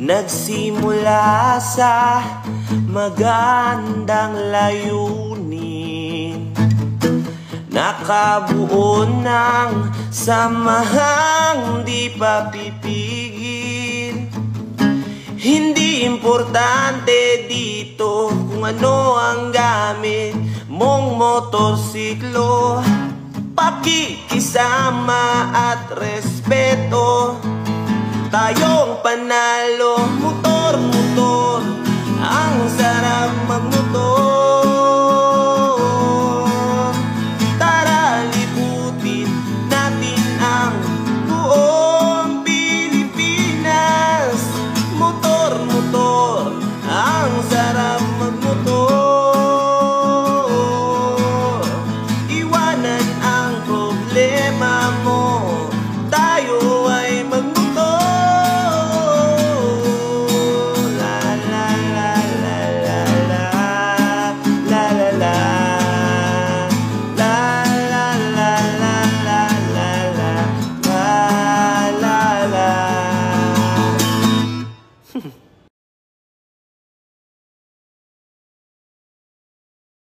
Nagsimula sa magandang layunin. Nakabuo ng samahang di pa pipigil. Hindi importante dito kung ano ang gamit mong motorsiklo. Pakikisama at respeto Tayong panalo, sa Hmm.